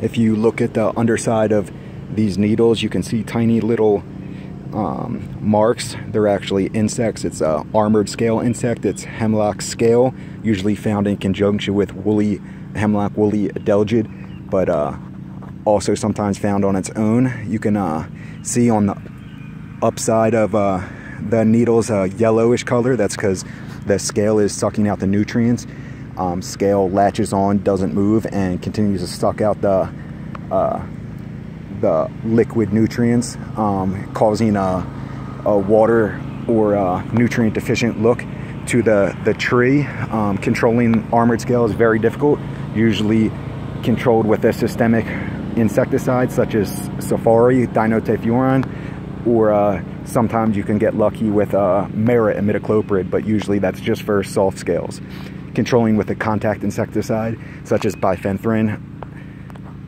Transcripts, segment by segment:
If you look at the underside of these needles, you can see tiny little um, marks. They're actually insects. It's a armored scale insect. It's hemlock scale, usually found in conjunction with woolly hemlock woolly adelgid, but uh, also sometimes found on its own. You can uh, see on the upside of uh, the needles a yellowish color. That's because the scale is sucking out the nutrients. Um, scale latches on, doesn't move, and continues to suck out the uh, the liquid nutrients, um, causing a, a, water or a nutrient deficient look to the, the tree. Um, controlling armored scale is very difficult, usually controlled with a systemic insecticide such as Safari, dinotefuran, or uh, sometimes you can get lucky with uh, Merit imidacloprid, but usually that's just for soft scales. Controlling with a contact insecticide such as bifenthrin,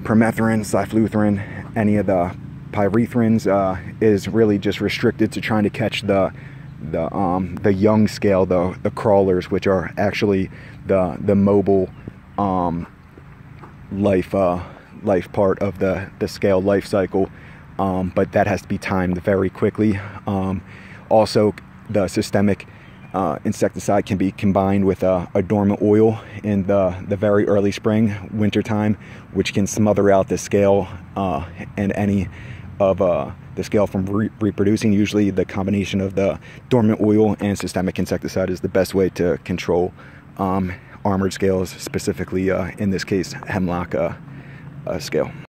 permethrin, cyfluthrin, any of the pyrethrins uh, is really just restricted to trying to catch the the um, the young scale, the the crawlers, which are actually the the mobile um, life uh, life part of the the scale life cycle. Um, but that has to be timed very quickly. Um, also, the systemic uh, insecticide can be combined with a, a, dormant oil in the, the very early spring, winter time, which can smother out the scale uh, and any of uh, the scale from re reproducing. Usually, the combination of the dormant oil and systemic insecticide is the best way to control um, armored scales, specifically uh, in this case, hemlock uh, uh, scale.